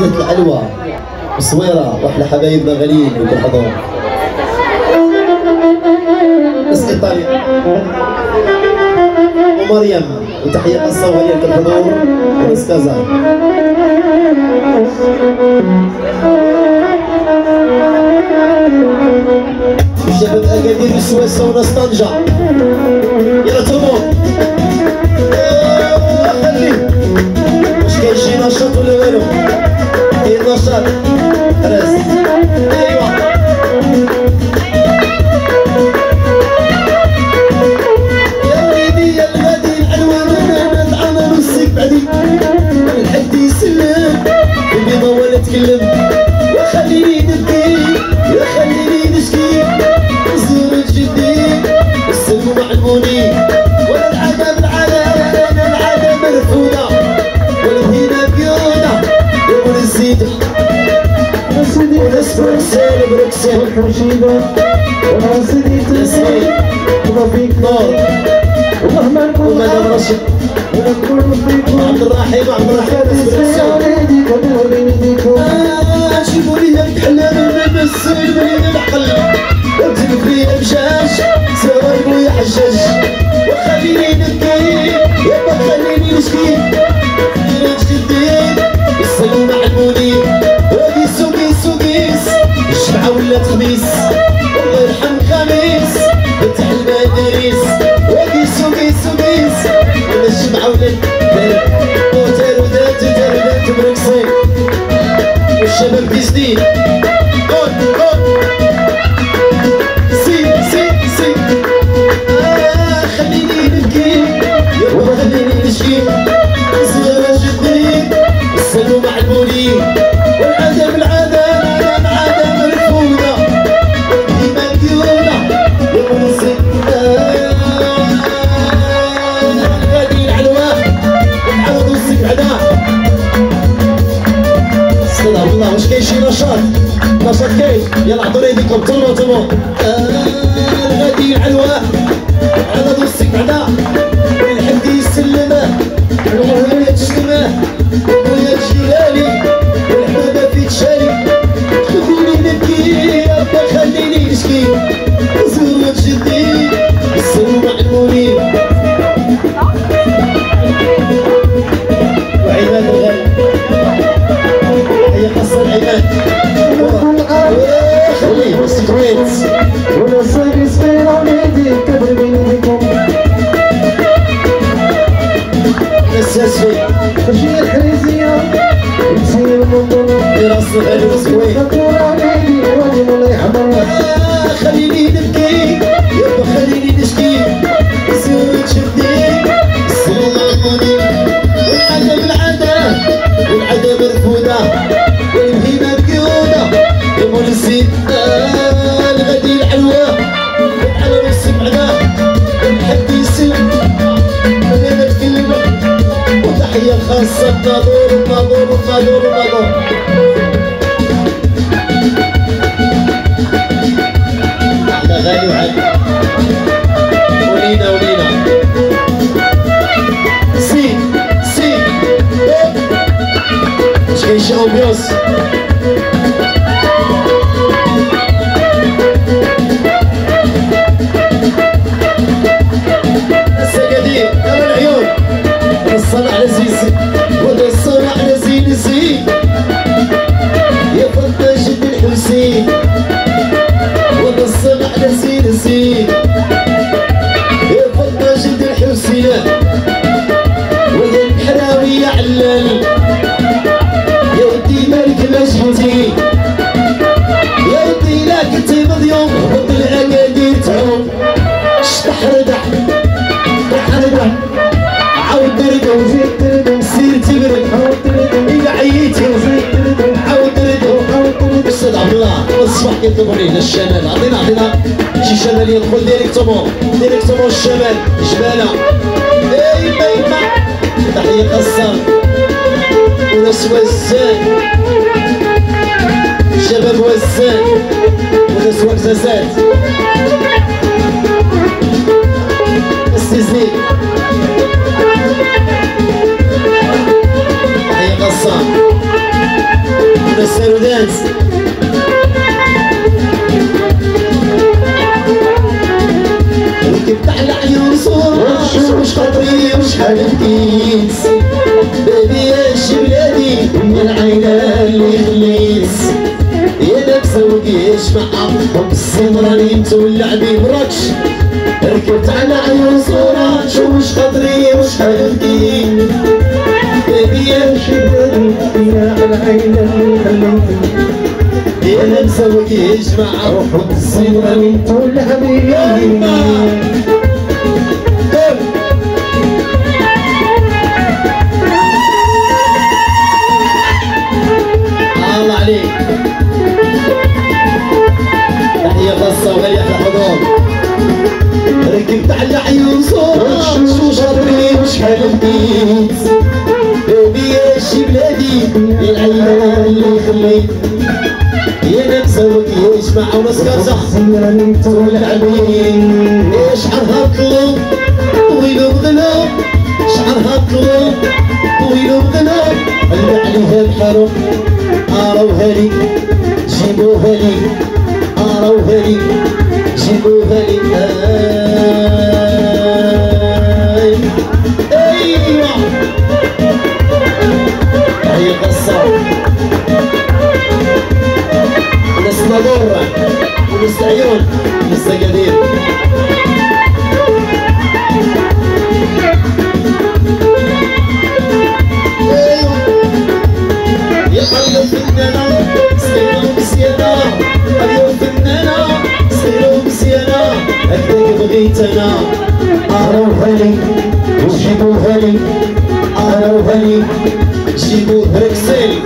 سيدة العلوى وصويرة وأحلى حبايبنا غاليين بكل حضور. بس إيطاليا. ومريم وتحية خاصة وغالية بكل حضور. ونس كازان شباب اكادير السويسة وناس طنجة يلا شي نشاط ولا والو كاين نشاط وناس بروكسل بروكسل الحشيدة وناسدي تسعي وفيك نور ومهما نكون ومدام رشد ونكون فيكم عبد الرحيم عبد الرحيم ناس بروكسل وليدي żeby pizdin. Good, good. كاين شي نشاط نشاط كاين يلا عطونا يديكم طلبوا طلبوا غادي العلوة على دوسك بعدا كاين شي على زين زين يا فضة جد الحسين ويا الحراوي يا علال يا ودي مالك ما جيتي يا ودي لا كنت مضيوم هبط الاكادير تعوم. شطح ردح ردح عاود تردو وزيد تردم سير تبرد. عاود تردم إذا عييتي كيطلبوا لينا الشمال. عطينا عطينا. شي شمال يدخل. directement ديريكتومون الشمال. جبالة. ايما ايما تحية خاصة وناس وزان شباب وزان وناس وكزازات السيزي تحية خاصة الناس ركبت وش خاطري وشحال بديت بابي اش بلادي من العيلة اللي خليت يا لابسة وديش مع حب السمراني متولع بيه مراكش ركبت على عيون صورة وش خاطري وشحال بديت بابي اش بلادي يا العين اللي يا لابسة وديش مع حب السمراني طول حبيبي الحضور ركبت على عيون شو بديت بلادي اللي خليت. يا وكيش مع وناس كازا شعرها طلوب طويل وغلوب شعرها طلوب طويل وغلوب اللي عليها الحرب اروها لي جيبوها لي اروها لي جيبوها لي آي. أيوه هي قصه ناس نضرة وناس عيون وناس قدير يا اليوم فنانة هكذاك بغيت أنا اروها لي وجيبوها لي اروها لي جيبوها ركسيل